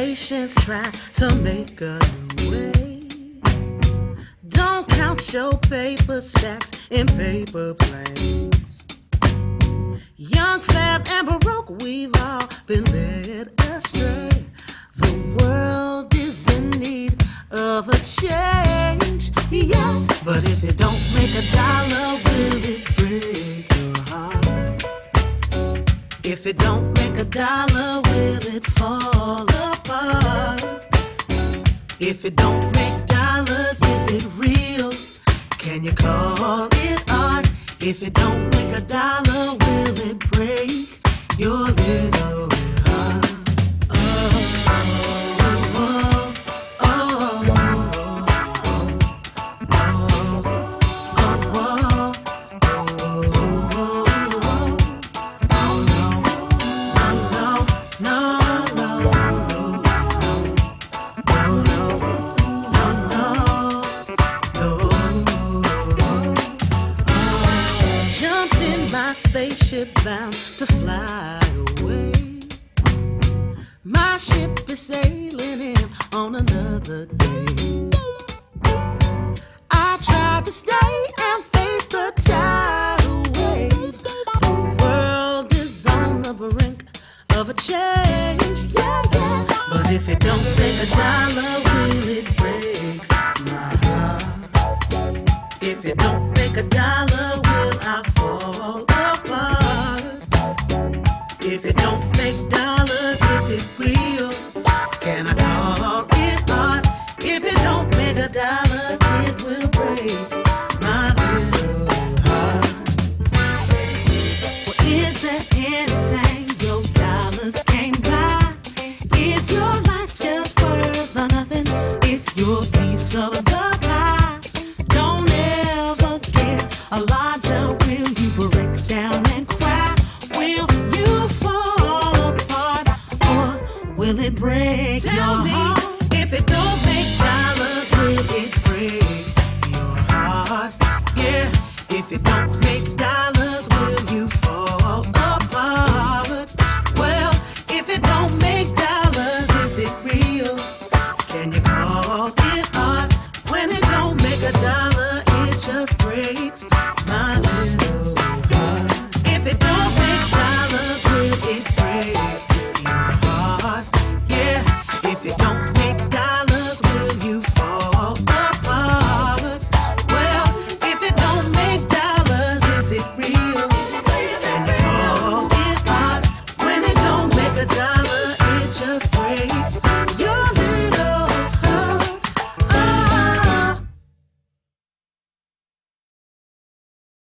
generations try to make a way. Don't count your paper stacks in paper planes. Young, fab, and baroque, we've all been led astray. The world is in need of a change, yeah. But if it don't make a dollar, will it break your heart? If it don't a dollar, will it fall apart? If it don't make dollars, is it real? Can you call it art? If it don't make a dollar, Jumped in my spaceship bound to fly away. My ship is sailing in on another day. I tried to stay and face the tidal wave. The world is on the brink of a change, yeah, yeah. But if it don't make a dollar, will it break my heart? If it don't If it don't make dollars, is it real? Can I call it art? If it don't make a dollar, it will break my little heart. Well, is there anything your dollars can't buy? Is your life just worth nothing if you're a piece of the pie don't ever get a lot larger will you? break Tell your heart? If it don't make dollars, will it break?